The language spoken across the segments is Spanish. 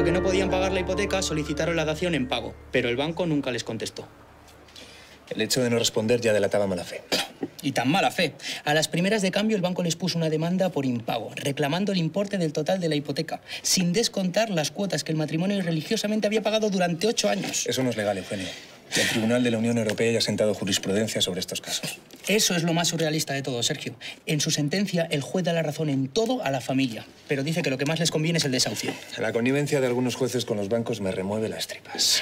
Viendo que no podían pagar la hipoteca, solicitaron la dación en pago, pero el banco nunca les contestó. El hecho de no responder ya delataba mala fe. Y tan mala fe. A las primeras de cambio, el banco les puso una demanda por impago, reclamando el importe del total de la hipoteca, sin descontar las cuotas que el matrimonio religiosamente había pagado durante ocho años. Eso no es legal, Eugenio. El Tribunal de la Unión Europea ya ha sentado jurisprudencia sobre estos casos. Eso es lo más surrealista de todo, Sergio. En su sentencia, el juez da la razón en todo a la familia, pero dice que lo que más les conviene es el desahucio. La connivencia de algunos jueces con los bancos me remueve las tripas.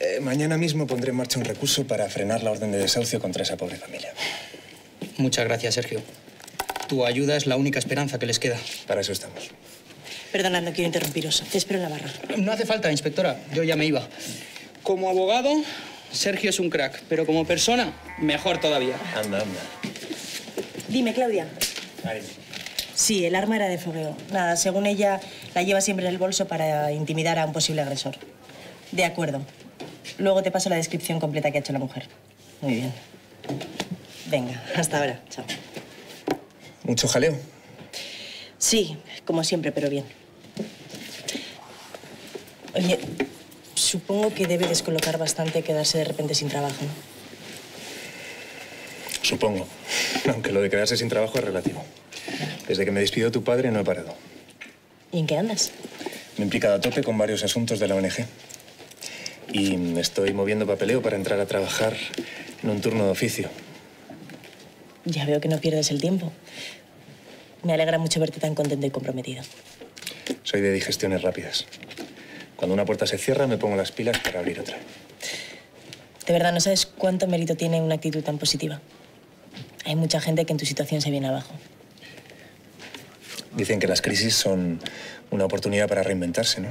Eh, mañana mismo pondré en marcha un recurso para frenar la orden de desahucio contra esa pobre familia. Muchas gracias, Sergio. Tu ayuda es la única esperanza que les queda. Para eso estamos. Perdonad, no quiero interrumpiros. Te espero en la barra. No hace falta, inspectora. Yo ya me iba. Como abogado, Sergio es un crack, pero como persona, mejor todavía. Anda, anda. Dime, Claudia. Ahí. Sí, el arma era de fogueo. Nada, según ella, la lleva siempre en el bolso para intimidar a un posible agresor. De acuerdo. Luego te paso la descripción completa que ha hecho la mujer. Muy bien. Venga, hasta ahora. Chao. ¿Mucho jaleo? Sí, como siempre, pero bien. Oye, supongo que debe descolocar bastante quedarse de repente sin trabajo, ¿no? Supongo. Aunque lo de quedarse sin trabajo es relativo. Desde que me despidió tu padre no he parado. ¿Y en qué andas? Me he implicado a tope con varios asuntos de la ONG. Y me estoy moviendo papeleo para entrar a trabajar en un turno de oficio. Ya veo que no pierdes el tiempo. Me alegra mucho verte tan contento y comprometido. Soy de digestiones rápidas. Cuando una puerta se cierra, me pongo las pilas para abrir otra. De verdad, no sabes cuánto mérito tiene una actitud tan positiva. Hay mucha gente que en tu situación se viene abajo. Dicen que las crisis son una oportunidad para reinventarse, ¿no?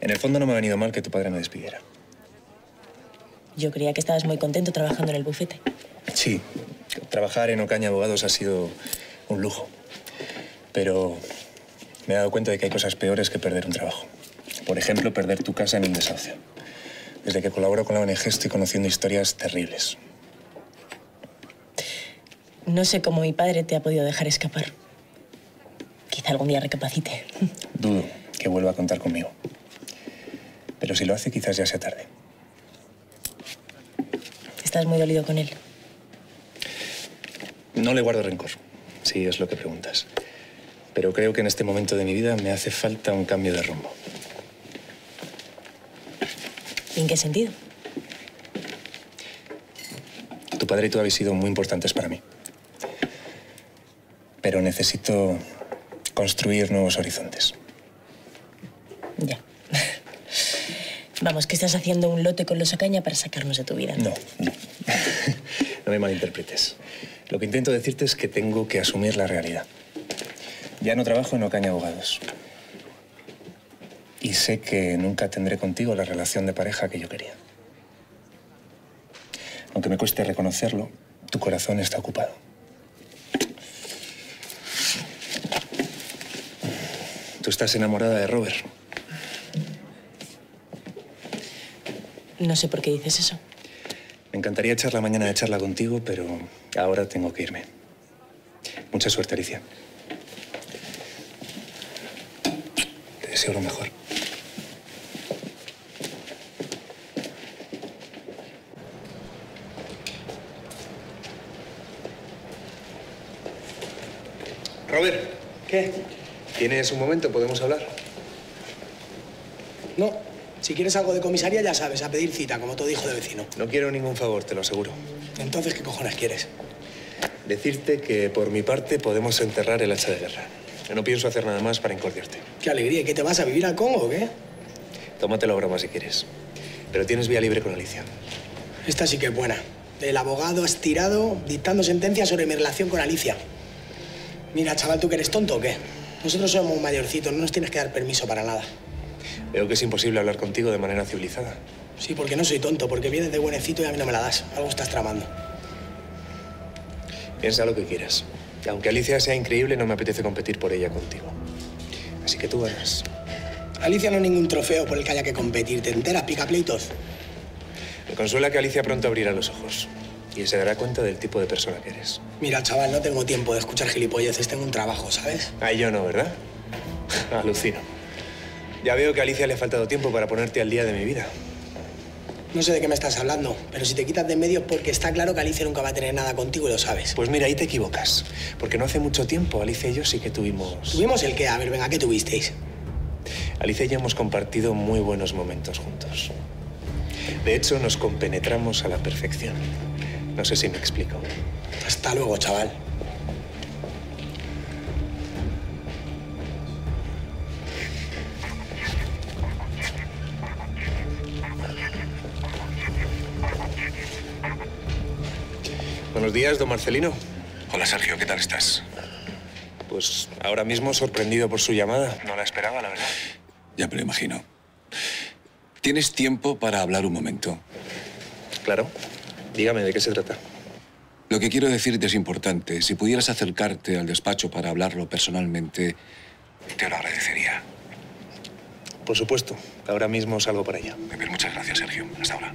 En el fondo no me ha venido mal que tu padre me despidiera. Yo creía que estabas muy contento trabajando en el bufete. Sí, trabajar en Ocaña Abogados ha sido un lujo. Pero me he dado cuenta de que hay cosas peores que perder un trabajo. Por ejemplo, perder tu casa en un desahucio. Desde que colaboro con la ONG estoy conociendo historias terribles. No sé cómo mi padre te ha podido dejar escapar. Quizá algún día recapacite. Dudo que vuelva a contar conmigo. Pero si lo hace, quizás ya sea tarde. Estás muy dolido con él. No le guardo rencor, si es lo que preguntas. Pero creo que en este momento de mi vida me hace falta un cambio de rumbo. ¿Y en qué sentido? Tu padre y tú habéis sido muy importantes para mí. Pero necesito construir nuevos horizontes. Ya. Vamos, que estás haciendo un lote con los Ocaña para sacarnos de tu vida. No, no. no me malinterpretes. Lo que intento decirte es que tengo que asumir la realidad. Ya no trabajo en Ocaña Abogados. Y sé que nunca tendré contigo la relación de pareja que yo quería. Aunque me cueste reconocerlo, tu corazón está ocupado. Tú estás enamorada de Robert. No sé por qué dices eso. Me encantaría echar la mañana de charla contigo, pero ahora tengo que irme. Mucha suerte, Alicia. Te deseo lo mejor. Robert, ¿Qué? ¿tienes un momento? ¿Podemos hablar? No. Si quieres algo de comisaría, ya sabes, a pedir cita, como todo hijo de vecino. No quiero ningún favor, te lo aseguro. Entonces, ¿qué cojones quieres? Decirte que por mi parte podemos enterrar el hacha de guerra. Yo no pienso hacer nada más para incordiarte. Qué alegría. ¿Y qué te vas a vivir a Congo o qué? Tómate la broma si quieres. Pero tienes vía libre con Alicia. Esta sí que es buena. El abogado has tirado dictando sentencia sobre mi relación con Alicia. Mira, chaval, ¿tú que eres tonto o qué? Nosotros somos mayorcitos, no nos tienes que dar permiso para nada. Veo que es imposible hablar contigo de manera civilizada. Sí, porque no soy tonto, porque vienes de buenecito y a mí no me la das. Algo estás tramando. Piensa lo que quieras. Y aunque Alicia sea increíble, no me apetece competir por ella contigo. Así que tú ganas. Alicia no es ningún trofeo por el que haya que competir. ¿Te enteras, pica pleitos? Me consuela que Alicia pronto abrirá los ojos y se dará cuenta del tipo de persona que eres. Mira, chaval, no tengo tiempo de escuchar gilipolleces. Tengo un trabajo, ¿sabes? Ah, yo no, ¿verdad? Alucino. Ya veo que a Alicia le ha faltado tiempo para ponerte al día de mi vida. No sé de qué me estás hablando, pero si te quitas de medio porque está claro que Alicia nunca va a tener nada contigo y lo sabes. Pues mira, ahí te equivocas. Porque no hace mucho tiempo Alicia y yo sí que tuvimos... ¿Tuvimos el qué? A ver, venga, ¿qué tuvisteis? Alicia y yo hemos compartido muy buenos momentos juntos. De hecho, nos compenetramos a la perfección. No sé si me explico. Hasta luego, chaval. Buenos días, don Marcelino. Hola Sergio, ¿qué tal estás? Pues ahora mismo sorprendido por su llamada. No la esperaba, la verdad. Ya me lo imagino. ¿Tienes tiempo para hablar un momento? Claro. Dígame, ¿de qué se trata? Lo que quiero decirte es importante. Si pudieras acercarte al despacho para hablarlo personalmente, te lo agradecería. Por supuesto. Ahora mismo salgo para allá. Bien, muchas gracias, Sergio. Hasta ahora.